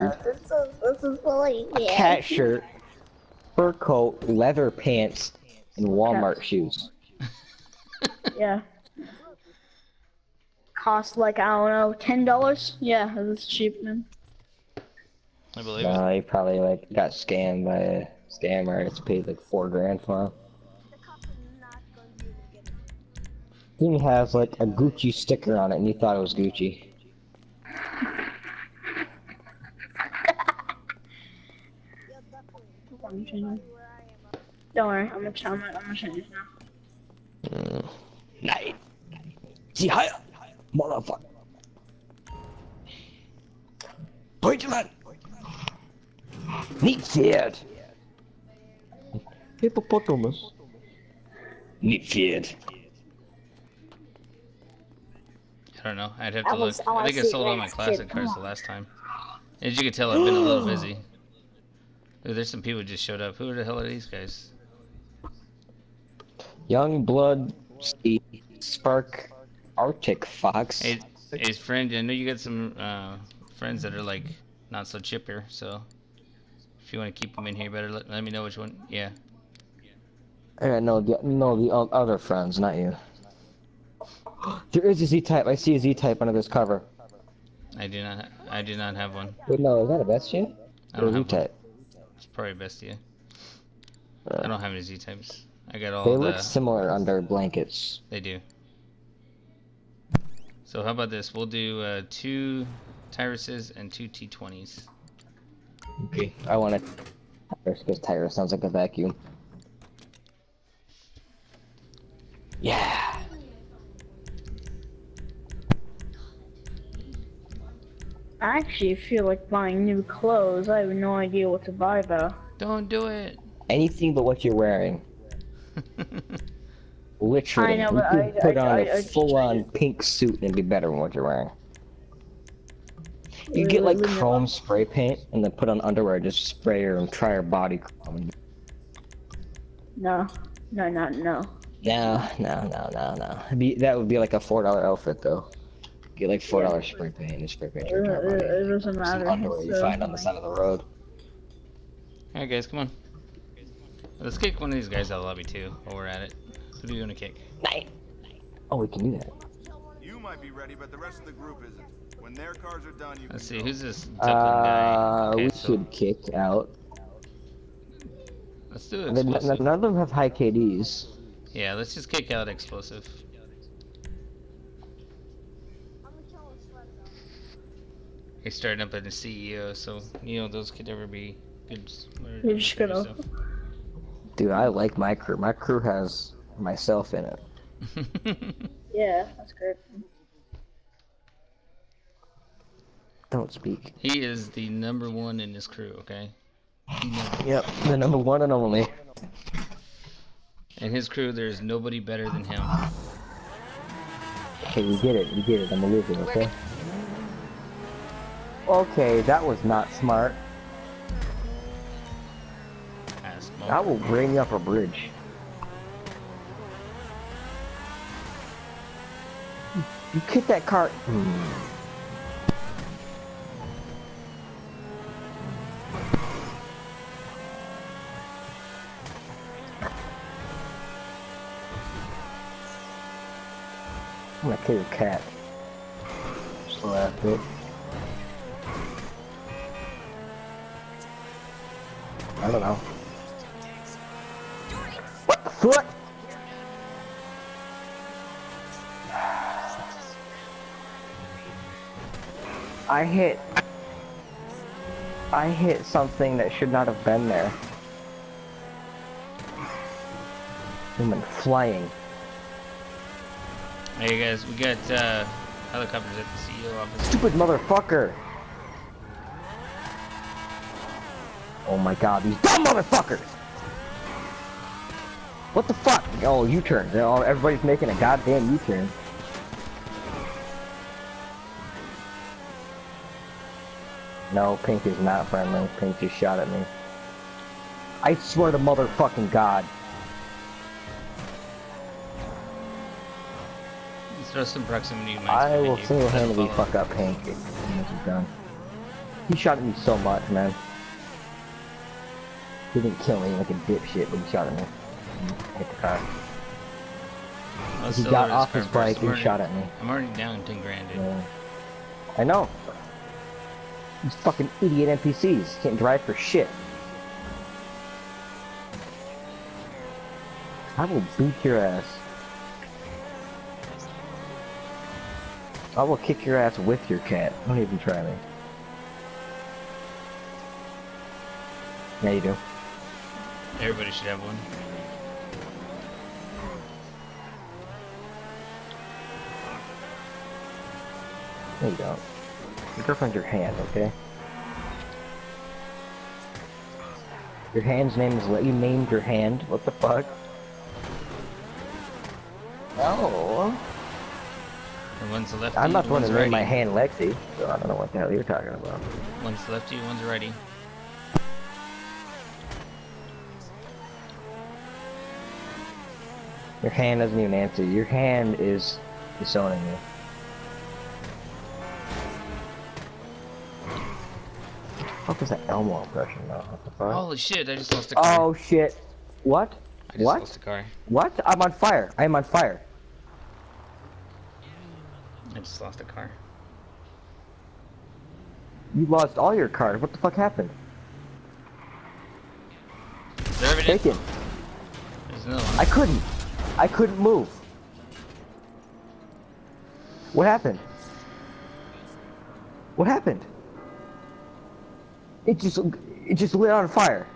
This is, this is silly. a cat shirt, fur coat, leather pants, and Walmart shoes. Yeah. Cost like I don't know, ten dollars. Yeah, that's cheap, man. I believe it. Uh, he probably like got scammed by a scammer. It's paid like four grand for him. Thing has like a Gucci sticker on it, and you thought it was Gucci. I'm changing. Don't worry, I'm gonna I'm gonna, I'm gonna change now. Mm. Night. See higher, motherfucker. Deutschland. Nicht Pferd. Hippopotamus. Nicht Pferd. I don't know. I'd have to look. I think I sold all my classic cars the last time. As you can tell, I've been a little busy. Ooh, there's some people just showed up. Who the hell are these guys? Young blood, Spark, Arctic Fox. Hey, hey, friend, I know you got some uh, friends that are like not so chipper, so if you want to keep them in here, better let, let me know which one. Yeah. Uh, no, the, no, the other friends, not you. There is a Z-type. I see a Z-type under this cover. I do not. I do not have one. Wait, no, is that a Bestia? I Or don't a have one. It's probably Bestia. Uh, I don't have any Z types. I got all They the. look similar under blankets. They do. So how about this? We'll do uh, two Tyruses and two T20s. Okay. I want to. Tyrus, because Tyrus sounds like a vacuum. Yeah. I actually feel like buying new clothes. I have no idea what to buy though. Don't do it. Anything but what you're wearing. Literally. I know, you could I- put I- on I- a I- full-on pink suit and it'd be better than what you're wearing. You get like Leave me chrome spray paint and then put on underwear, just spray your entire body chrome. No, no, no, no. No, no, no, no, no. Be, that would be like a four dollar outfit though. Get like four dollar spray paint and spray paint your It, entire it, body. it doesn't Some matter. underwear you find on the side of the road. Alright, guys, come on. Let's kick one of these guys out of the lobby too, while we're at it. Who do you want to kick? Night. Oh, we can do that. You might be ready, but the rest of the group isn't. When their cars are done, you Let's can see, go. who's this Dublin guy? Uh, Okay, we so should kick out. let's do And then n- explosive. none of them have high KDs. Yeah, let's just kick out explosive. He's starting up as a CEO, so you know those could never be good. You're just good gonna- stuff. Dude, I like my crew. My crew has myself in it. Yeah, that's good. Don't speak. he is the number one in this crew, okay? Yep, the number one and only. In his crew, there's nobody better than him. Okay, you get it. You get it. I'm a loser, okay? Okay, that was not smart. I will bring you up a bridge. You kick that cart. Hmm. I'm gonna kill your cat. The last I don't know. What the fuck? I hit. I hit something that should not have been there. Went flying. Hey guys, we got uh, helicopters at the CEO office. Stupid motherfucker! Oh my god, these dumb motherfuckers! What the fuck? Oh, U-turn. Everybody's making a goddamn U-turn. No, Pink is not friendly. Pink just shot at me. I swear to motherfucking god. Throw some proximity I will single-handedly fuck up Pink as soon as he's done. He shot at me so much, man. He didn't kill me like a dipshit, but he shot at me. Hit the car. I'll oh, He got off his bike and already- shot at me. I'm already down 10 grand, dude. Yeah. I know. These fucking idiot NPCs can't drive for shit. I will beat your ass. I will kick your ass with your cat. Don't even try me. Yeah, you do. Everybody should have one. No, you don't. Your girlfriend's your hand, okay? Your hand's name is what you named your hand. What the fuck? No. And one's lefty, I'm not the one to name my hand Lexi, so I don't know what the hell you're talking about. One's lefty, one's righty. Your hand doesn't even answer. Your hand is disowning you. What was that Elmo impression though? What the fuck? Holy shit, I just lost a oh, car. Oh shit. What? I just what? lost a car. What? I'm on fire. I am on fire. I just lost a car. You lost all your cars. What the fuck happened? Is there. There's another one. I couldn't. I couldn't move. What happened? What happened? It just it just lit on fire.